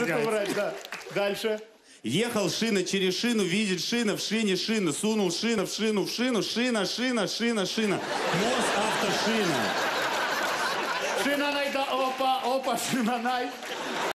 может убрать, да. Дальше. Ехал шина через шину, видит шина, в шине шина, сунул шина в шину, в шину, шина, шина, шина, шина. Мосавтошина. Шинанай, да, опа, опа, шинанай.